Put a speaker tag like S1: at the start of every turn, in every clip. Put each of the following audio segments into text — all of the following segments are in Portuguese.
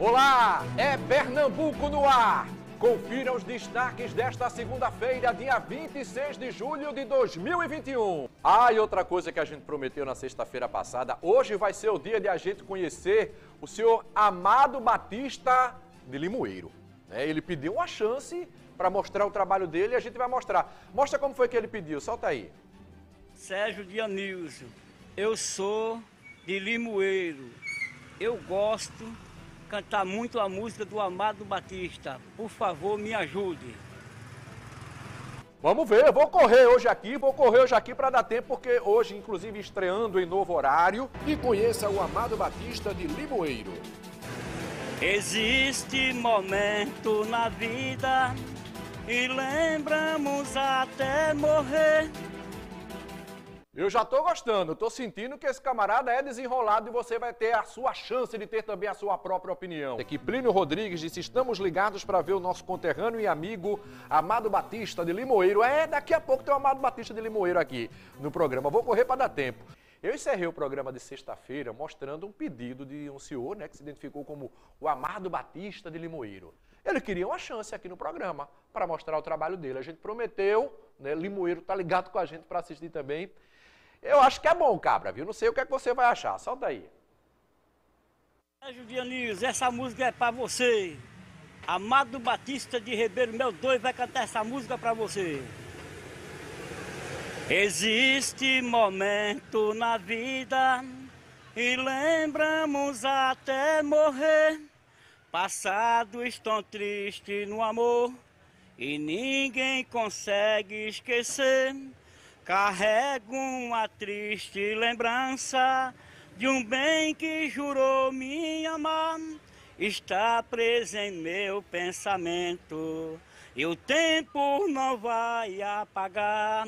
S1: Olá, é Pernambuco no ar. Confira os destaques desta segunda-feira, dia 26 de julho de 2021. Ah, e outra coisa que a gente prometeu na sexta-feira passada, hoje vai ser o dia de a gente conhecer o senhor Amado Batista de Limoeiro. É, ele pediu uma chance para mostrar o trabalho dele e a gente vai mostrar. Mostra como foi que ele pediu, solta aí.
S2: Sérgio Dionísio, eu sou de Limoeiro. Eu gosto cantar muito a música do Amado Batista. Por favor, me ajude.
S1: Vamos ver, eu vou correr hoje aqui, vou correr hoje aqui para dar tempo, porque hoje, inclusive, estreando em novo horário. E conheça o Amado Batista de Limoeiro.
S2: Existe momento na vida e lembramos até morrer
S1: eu já estou gostando, estou sentindo que esse camarada é desenrolado e você vai ter a sua chance de ter também a sua própria opinião. Aqui Plínio Rodrigues disse, estamos ligados para ver o nosso conterrâneo e amigo Amado Batista de Limoeiro. É, daqui a pouco tem o Amado Batista de Limoeiro aqui no programa, vou correr para dar tempo. Eu encerrei o programa de sexta-feira mostrando um pedido de um senhor né, que se identificou como o Amado Batista de Limoeiro. Ele queria uma chance aqui no programa para mostrar o trabalho dele. A gente prometeu, né, Limoeiro está ligado com a gente para assistir também. Eu acho que é bom, cabra, viu? Não sei o que, é que você vai achar. Solta aí.
S2: Sérgio Dionísio, essa música é para você. Amado Batista de Ribeiro, meu doido, vai cantar essa música para você. Existe momento na vida e lembramos até morrer. Passados tão triste no amor e ninguém consegue esquecer. Carrego uma triste lembrança de um bem que jurou me amar. Está preso em meu pensamento e o tempo não vai apagar.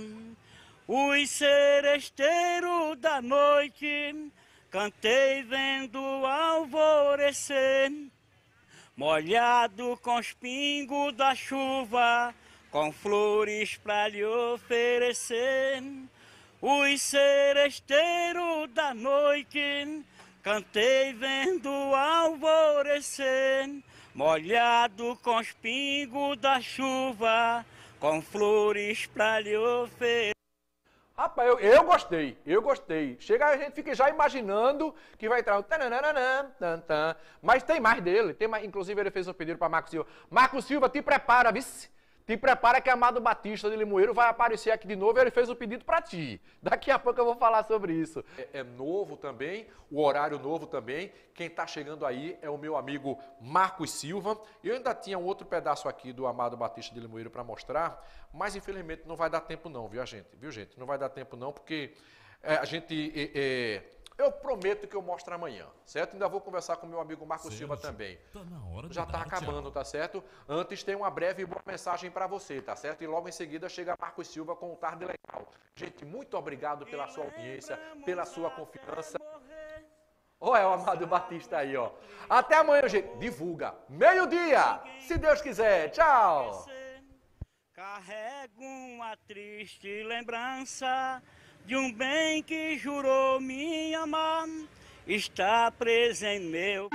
S2: Os seresteiros da noite cantei vendo alvorecer, molhado com os pingos da chuva com flores para lhe oferecer. Os seresteiros da noite cantei vendo alvorecer, molhado com os pingos da chuva, com flores para lhe oferecer.
S1: Rapaz, eu, eu gostei, eu gostei. Chega, a gente fica já imaginando que vai entrar um Mas tem mais dele, tem mais, inclusive ele fez um pedido para Marco Silva. Marco Silva, te prepara, vice te prepara que Amado Batista de Limoeiro vai aparecer aqui de novo e ele fez o pedido para ti. Daqui a pouco eu vou falar sobre isso. É, é novo também, o horário novo também. Quem está chegando aí é o meu amigo Marcos Silva. Eu ainda tinha um outro pedaço aqui do Amado Batista de Limoeiro para mostrar, mas infelizmente não vai dar tempo não, viu, gente? Viu, gente? Não vai dar tempo não, porque é, a gente... É, é eu prometo que eu mostro amanhã, certo? Ainda vou conversar com meu amigo Marcos Silva também. Tá Já está acabando, tchau. tá certo? Antes tem uma breve e boa mensagem para você, tá certo? E logo em seguida chega Marcos Silva com o Tarde Legal. Gente, muito obrigado pela sua audiência, pela sua confiança. Olha o Amado Batista aí, ó. Até amanhã, gente. Divulga. Meio-dia, se Deus quiser. Tchau.
S2: Carrego uma triste lembrança de um bem que jurou me amar, está preso em meu.